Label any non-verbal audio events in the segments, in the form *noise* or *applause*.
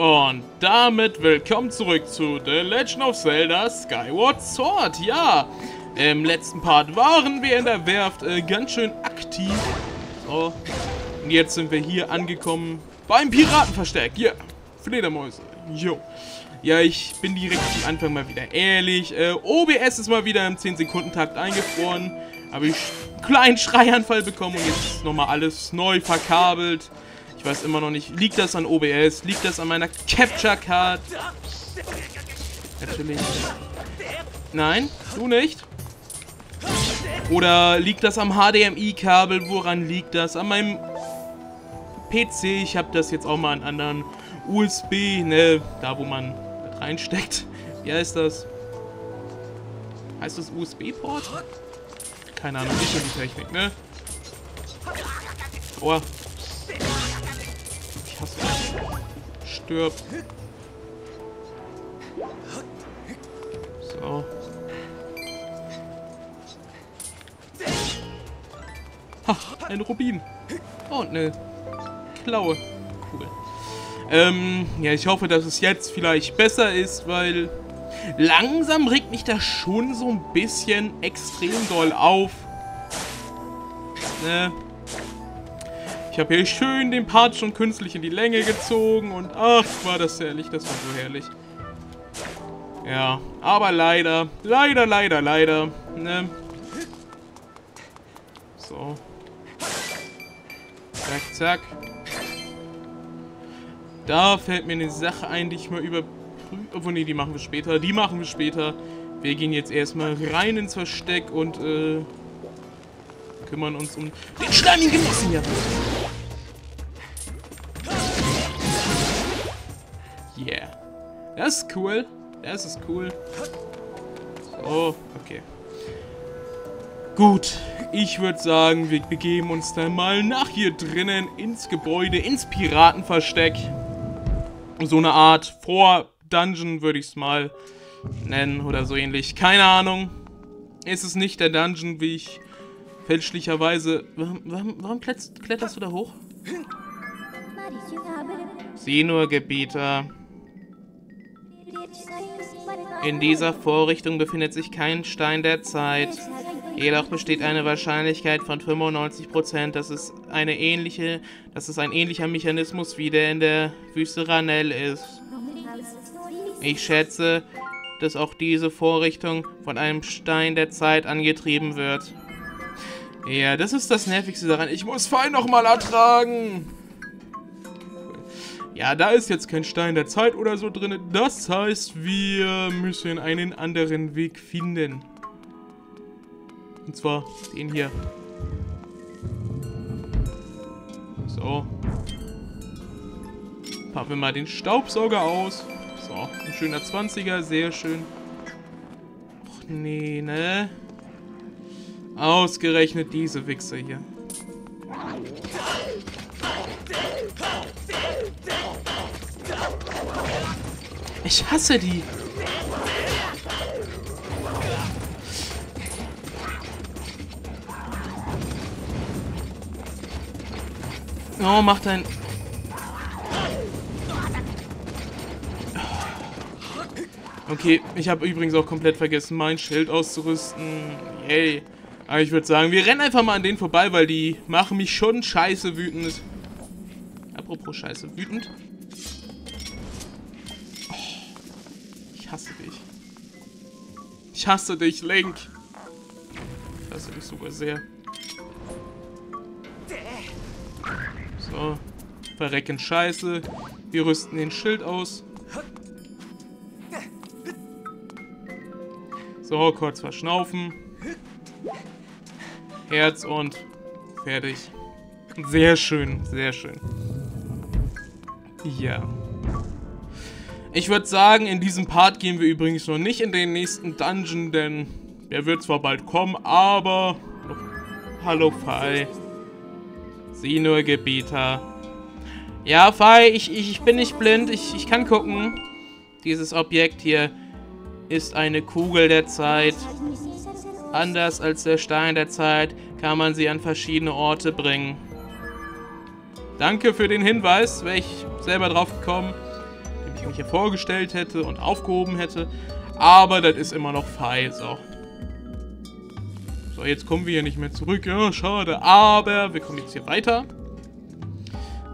Und damit willkommen zurück zu The Legend of Zelda Skyward Sword. Ja, im letzten Part waren wir in der Werft äh, ganz schön aktiv. So, und jetzt sind wir hier angekommen beim Piratenversteck. Ja, Fledermäuse. Jo. Ja, ich bin direkt am Anfang mal wieder ehrlich. Äh, OBS ist mal wieder im 10-Sekunden-Takt eingefroren. Habe ich einen kleinen Schreianfall bekommen und jetzt ist nochmal alles neu verkabelt. Ich weiß immer noch nicht, liegt das an OBS? Liegt das an meiner Capture Card? Natürlich. Nein, du nicht. Oder liegt das am HDMI-Kabel? Woran liegt das? An meinem PC. Ich habe das jetzt auch mal an anderen USB, ne, da wo man reinsteckt. Wie heißt das? Heißt das USB-Port? Keine Ahnung, ich die Technik, ne? Aua. Stirb. So. Ha, ein Rubin. Und eine Klaue. Cool. Ähm, ja, ich hoffe, dass es jetzt vielleicht besser ist, weil langsam regt mich das schon so ein bisschen extrem doll auf. Ne? Ich habe hier schön den Part schon künstlich in die Länge gezogen und ach, war das herrlich, das war so herrlich. Ja, aber leider, leider, leider, leider, ne? So. Zack, zack. Da fällt mir eine Sache ein, die ich mal überprüfen... Obwohl, nee, die machen wir später. Die machen wir später. Wir gehen jetzt erstmal rein ins Versteck und, äh... Kümmern uns um den schleimigen Genossen Yeah. Das ist cool. Das ist cool. So, okay. Gut, ich würde sagen, wir begeben uns dann mal nach hier drinnen ins Gebäude, ins Piratenversteck so eine Art Vor-Dungeon, würde ich es mal nennen oder so ähnlich. Keine Ahnung. Ist es nicht der Dungeon, wie ich fälschlicherweise... Warum, warum, warum kletterst du da hoch? Sieh nur, Gebieter. In dieser Vorrichtung befindet sich kein Stein der Zeit. Jedoch besteht eine Wahrscheinlichkeit von 95%, dass es eine ähnliche, dass es ein ähnlicher Mechanismus wie der in der Wüste Ranel ist. Ich schätze, dass auch diese Vorrichtung von einem Stein der Zeit angetrieben wird. Ja, das ist das Nervigste daran. Ich muss Fall nochmal ertragen. Ja, da ist jetzt kein Stein der Zeit oder so drin. Das heißt, wir müssen einen anderen Weg finden. Und zwar den hier. So. Packen wir mal den Staubsauger aus. So, ein schöner 20er, sehr schön. Och nee, ne? Ausgerechnet diese Wichser hier. Ich hasse die. Oh, mach dein... Okay, ich habe übrigens auch komplett vergessen, mein Schild auszurüsten. Yay. Aber ich würde sagen, wir rennen einfach mal an denen vorbei, weil die machen mich schon scheiße wütend. Apropos scheiße wütend. Ich hasse dich, Link. Ich hasse dich sogar sehr. So. Verrecken Scheiße. Wir rüsten den Schild aus. So, kurz verschnaufen. Herz und fertig. Sehr schön, sehr schön. Ja. Ich würde sagen, in diesem Part gehen wir übrigens noch nicht in den nächsten Dungeon, denn der wird zwar bald kommen, aber... Hallo, Pfeil. Sieh nur, Gebieter. Ja, Fei, ich, ich, ich bin nicht blind. Ich, ich kann gucken. Dieses Objekt hier ist eine Kugel der Zeit. Anders als der Stein der Zeit kann man sie an verschiedene Orte bringen. Danke für den Hinweis, wäre ich selber drauf gekommen. Ich mich hier vorgestellt hätte und aufgehoben hätte. Aber das ist immer noch feil, so. So, jetzt kommen wir hier nicht mehr zurück. Ja, schade. Aber wir kommen jetzt hier weiter.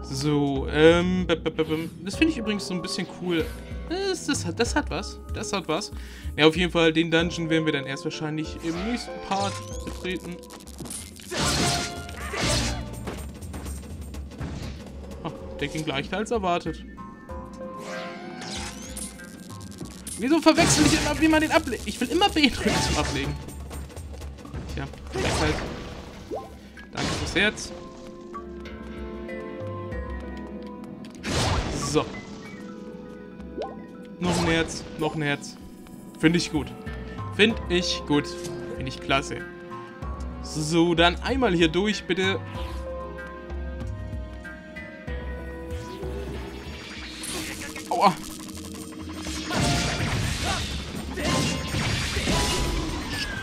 So, ähm, das finde ich übrigens so ein bisschen cool. Das, das, hat, das hat was. Das hat was. Ja, auf jeden Fall, den Dungeon werden wir dann erst wahrscheinlich im nächsten Part betreten. Oh, der ging leichter als erwartet. Wieso verwechsel ich immer, wie man den ablegt? Ich will immer B drücken *laughs* zum Ablegen. Tja, halt. Danke fürs Herz. So. Noch ein Herz, noch ein Herz. Finde ich gut. Finde ich gut. Finde ich klasse. So, dann einmal hier durch, bitte.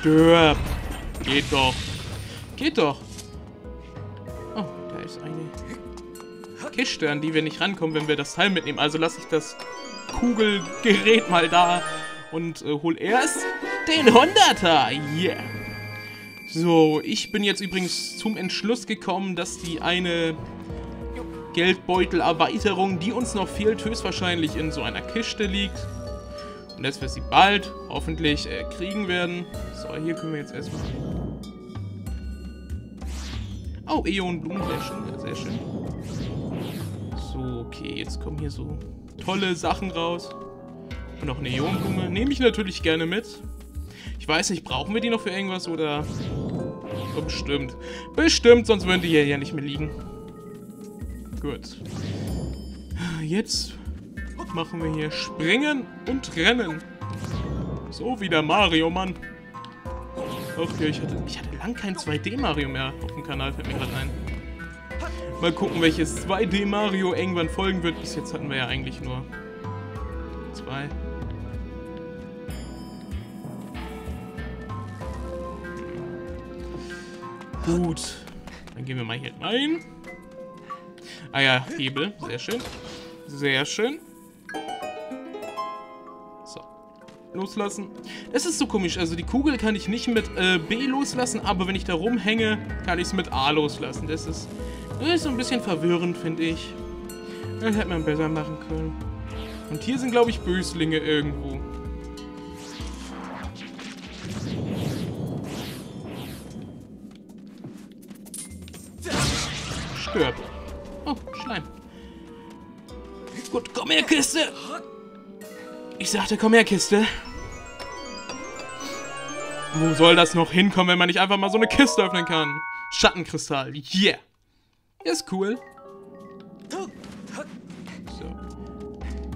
Stirb. Geht doch. Geht doch. Oh, da ist eine Kiste, an die wir nicht rankommen, wenn wir das Teil mitnehmen. Also lasse ich das Kugelgerät mal da und äh, hol erst den 100er. Yeah. So, ich bin jetzt übrigens zum Entschluss gekommen, dass die eine Geldbeutelerweiterung, die uns noch fehlt, höchstwahrscheinlich in so einer Kiste liegt. Und dass wir sie bald hoffentlich äh, kriegen werden. So, hier können wir jetzt erstmal... Oh, Eon-Blumen, sehr schön, sehr schön. So, okay, jetzt kommen hier so tolle Sachen raus. Und noch eine Ionenblume. Nehme ich natürlich gerne mit. Ich weiß nicht, brauchen wir die noch für irgendwas oder... Oh, bestimmt. Bestimmt, sonst würden die hier ja nicht mehr liegen. Gut. Jetzt machen wir hier Springen und Rennen. So wie der Mario, Mann. Ach ja, ich hatte, ich hatte lang kein 2D-Mario mehr auf dem Kanal, fällt mir gerade ein. Mal gucken, welches 2D-Mario irgendwann folgen wird. Bis jetzt hatten wir ja eigentlich nur zwei. Gut. Dann gehen wir mal hier rein. Ah ja, Hebel. Sehr schön. Sehr schön. Loslassen. Es ist so komisch. Also die Kugel kann ich nicht mit äh, B loslassen, aber wenn ich da rumhänge, kann ich es mit A loslassen. Das ist, das ist so ein bisschen verwirrend, finde ich. Das hätte man besser machen können. Und hier sind, glaube ich, Böslinge irgendwo. Stirb. Oh, Schleim. Gut, komm her, Kiste. Ich sagte, komm her, Kiste. Wo soll das noch hinkommen, wenn man nicht einfach mal so eine Kiste öffnen kann? Schattenkristall, yeah. Ist cool. So.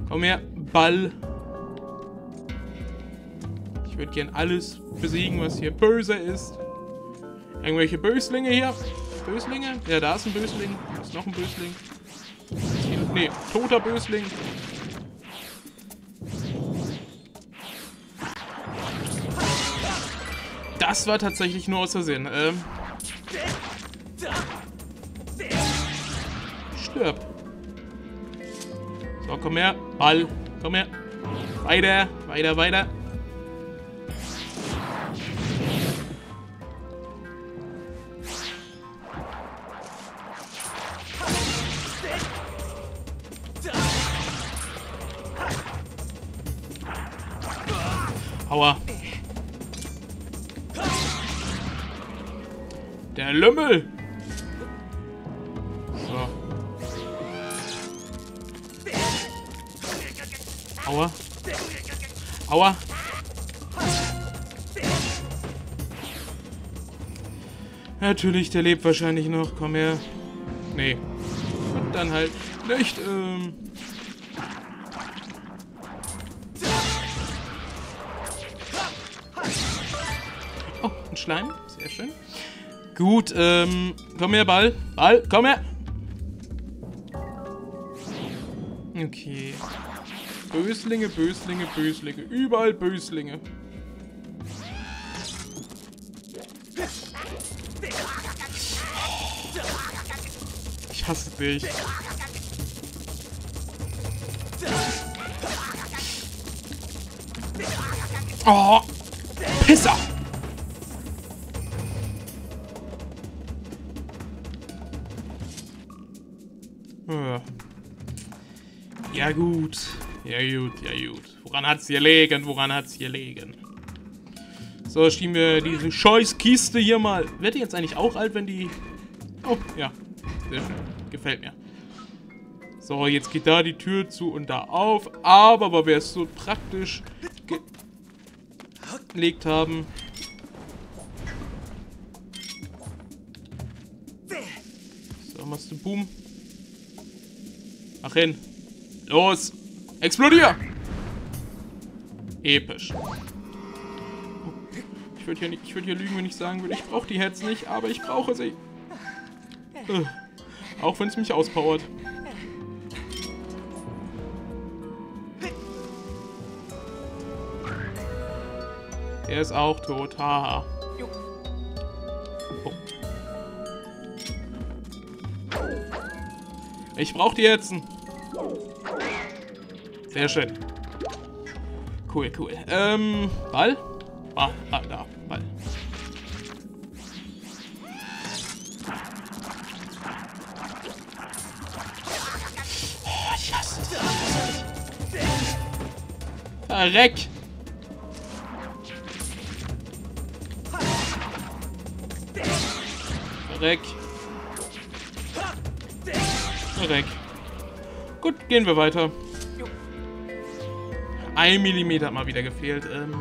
Komm her, Ball. Ich würde gern alles besiegen, was hier böse ist. Irgendwelche Böslinge hier? Böslinge? Ja, da ist ein Bösling. Da ist noch ein Bösling. Nee, toter Bösling. Das war tatsächlich nur aus Versehen. Ähm. Stirb. So, komm her. Ball. Komm her. Weiter, weiter, weiter. Lümmel. So. Aua. Aua. Natürlich, der lebt wahrscheinlich noch. Komm her. Nee. Und dann halt nicht. Ähm Gut, ähm, komm her, Ball. Ball, komm her. Okay. Böslinge, Böslinge, Böslinge. Überall Böslinge. Ich hasse dich. Oh! Pisser! Ja gut, ja gut, ja gut. Woran hat's gelegen? Woran hat's gelegen? So, schieben wir diese Scheißkiste hier mal. Wird die jetzt eigentlich auch alt, wenn die... Oh, ja. Sehr schön. Gefällt mir. So, jetzt geht da die Tür zu und da auf. Aber, weil wir es so praktisch gelegt haben... So, machst du Boom. Mach hin. Los! Explodier! Episch. Ich würde hier, würd hier lügen, wenn ich sagen würde, ich brauche die Heads nicht, aber ich brauche sie. Äh, auch wenn es mich auspowert. Er ist auch tot, haha. Oh. Ich brauche die Hetzen. Sehr schön. Cool, cool. Ähm, Ball? Ah, ah da, Ball. Oh, ich hasse es. Verreck! Verreck. Verreck. Gut, gehen wir weiter. Ein Millimeter hat mal wieder gefehlt. Ähm,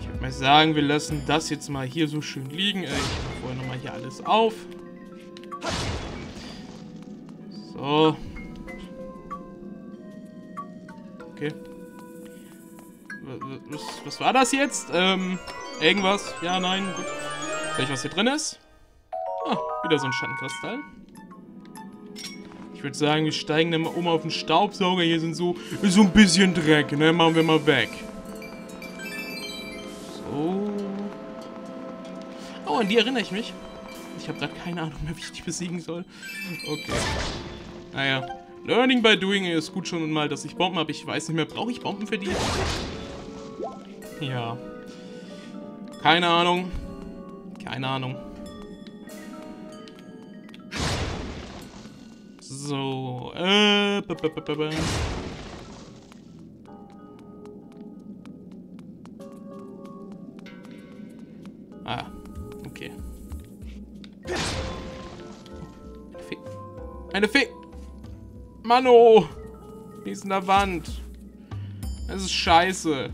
ich würde mal sagen, wir lassen das jetzt mal hier so schön liegen. Äh, ich mache vorher nochmal hier alles auf. So. Okay. Was, was war das jetzt? Ähm, irgendwas? Ja, nein, gut. Sehe ich, was hier drin ist? Ah, wieder so ein Schattenkristall. Ich würde sagen, wir steigen dann mal um auf den Staubsauger. Hier sind so, so ein bisschen Dreck, ne? Machen wir mal weg. So. Oh, an die erinnere ich mich. Ich habe gerade keine Ahnung mehr, wie ich die besiegen soll. Okay. Naja. Learning by doing ist gut schon mal, dass ich Bomben habe. Ich weiß nicht mehr, brauche ich Bomben für die? Ja. Keine Ahnung. Keine Ahnung. So, äh, Ah, okay. Fee. Eine Fee! Mano! Die ist in der Wand. Das ist scheiße.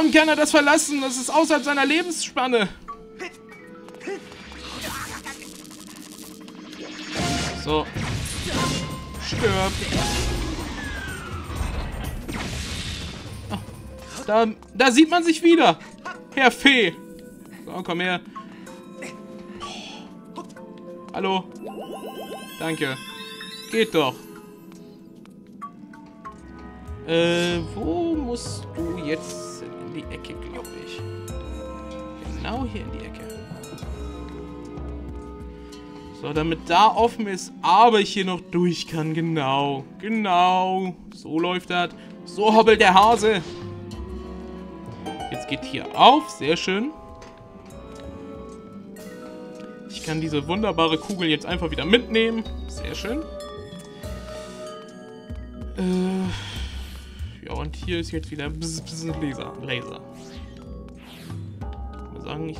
Warum kann er das verlassen? Das ist außerhalb seiner Lebensspanne. So. Stirb. Oh. Da, da sieht man sich wieder. Herr Fee. So, komm her. Hallo. Danke. Geht doch. Äh, wo musst du jetzt in die Ecke, glaube ich. Genau hier in die Ecke. So, damit da offen ist, aber ich hier noch durch kann. Genau, genau. So läuft das. So hobbelt der Hase. Jetzt geht hier auf. Sehr schön. Ich kann diese wunderbare Kugel jetzt einfach wieder mitnehmen. Sehr schön. Äh... Und hier ist jetzt wieder bzz, bzz, Laser. Laser. Mal sagen, ich...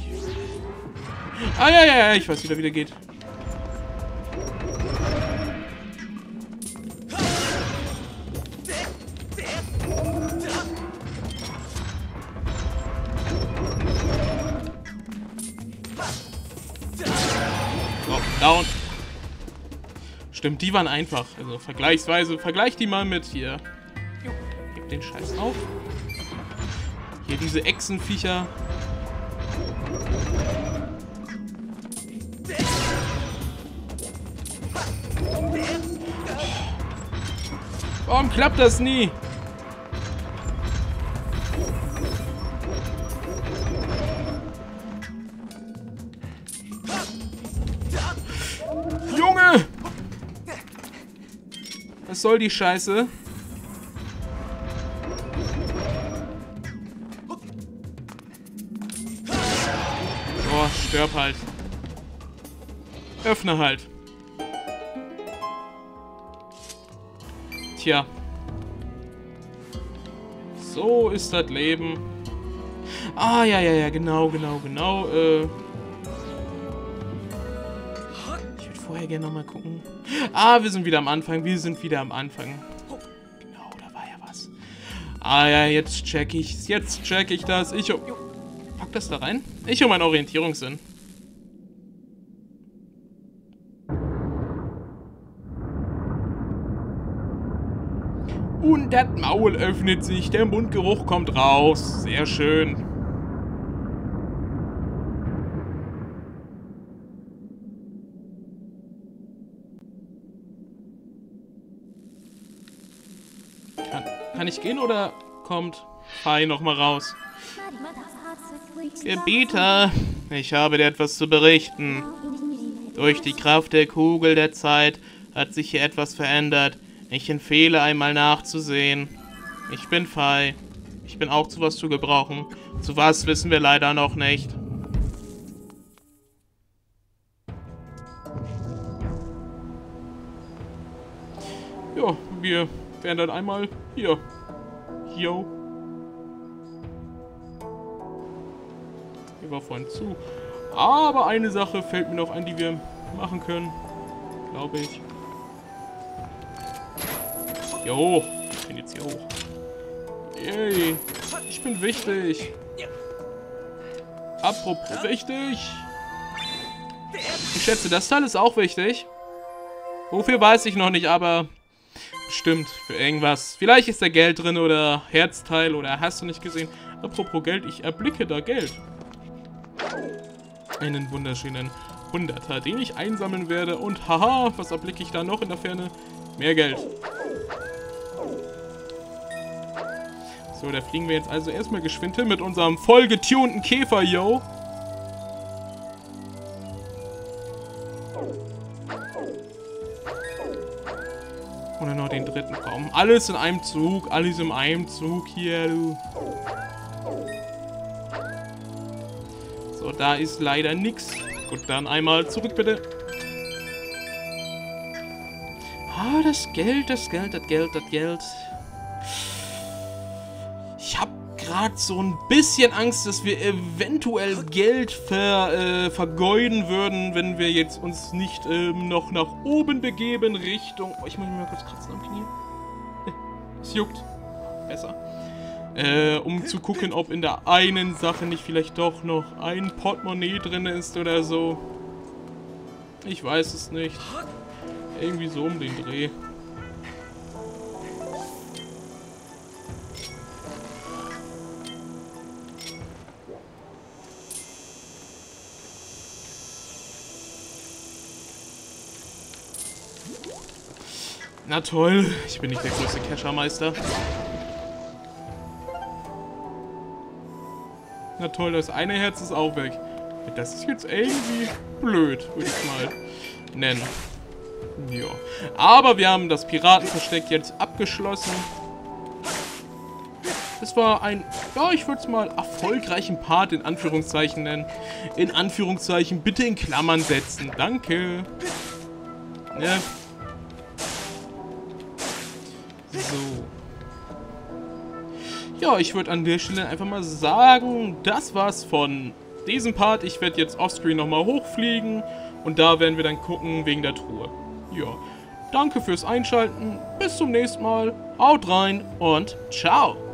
Ah, ja, ja, ja, ich weiß, wie der wieder geht. Down. Stimmt, die waren einfach. Also vergleichsweise, vergleich die mal mit hier den Scheiß auf. Hier diese Echsenviecher. Warum klappt das nie? Junge! Was soll die Scheiße? Stirb halt. Öffne halt. Tja. So ist das Leben. Ah, ja, ja, ja, genau, genau, genau. Äh ich würde vorher gerne nochmal gucken. Ah, wir sind wieder am Anfang. Wir sind wieder am Anfang. Genau, da war ja was. Ah, ja, jetzt check ich's. Jetzt check ich das. Ich... Pack das da rein. Ich um einen Orientierungssinn. Und das Maul öffnet sich, der Mundgeruch kommt raus. Sehr schön. Kann, kann ich gehen oder kommt Fei nochmal raus? Gebieter, ich habe dir etwas zu berichten. Durch die Kraft der Kugel der Zeit hat sich hier etwas verändert. Ich empfehle einmal nachzusehen. Ich bin Fei. Ich bin auch zu was zu gebrauchen. Zu was wissen wir leider noch nicht. Ja, wir werden dann einmal hier. Yo. War vorhin zu. Aber eine Sache fällt mir noch ein, die wir machen können. Glaube ich. Jo, ich bin jetzt hier hoch. Yay, ich bin wichtig. Apropos wichtig. Ich schätze, das Teil ist auch wichtig. Wofür weiß ich noch nicht, aber bestimmt für irgendwas. Vielleicht ist da Geld drin oder Herzteil oder hast du nicht gesehen. Apropos Geld, ich erblicke da Geld. Einen wunderschönen Hunderter, den ich einsammeln werde. Und haha, was erblicke ich da noch in der Ferne? Mehr Geld. So, da fliegen wir jetzt also erstmal geschwind hin mit unserem voll getunten Käfer, yo. Und dann noch den dritten Raum. Alles in einem Zug, alles in einem Zug hier, du. So, da ist leider nichts. Gut, dann einmal zurück, bitte. Ah, das Geld, das Geld, das Geld, das Geld gerade so ein bisschen Angst, dass wir eventuell Geld ver, äh, vergeuden würden, wenn wir jetzt uns nicht ähm, noch nach oben begeben Richtung... Oh, ich muss mich mal kurz kratzen am Knie. Es juckt. Besser. Äh, um zu gucken, ob in der einen Sache nicht vielleicht doch noch ein Portemonnaie drin ist oder so. Ich weiß es nicht. Irgendwie so um den Dreh. Na toll, ich bin nicht der größte Keschermeister. Na toll, das eine Herz ist auch weg. Das ist jetzt irgendwie blöd, würde ich mal nennen. Ja. Aber wir haben das Piratenversteck jetzt abgeschlossen. Es war ein, ja, ich würde es mal erfolgreichen Part in Anführungszeichen nennen. In Anführungszeichen bitte in Klammern setzen. Danke. Ja, Ja, ich würde an der Stelle einfach mal sagen, das war's von diesem Part. Ich werde jetzt offscreen nochmal hochfliegen und da werden wir dann gucken wegen der Truhe. Ja, danke fürs Einschalten, bis zum nächsten Mal, haut rein und ciao!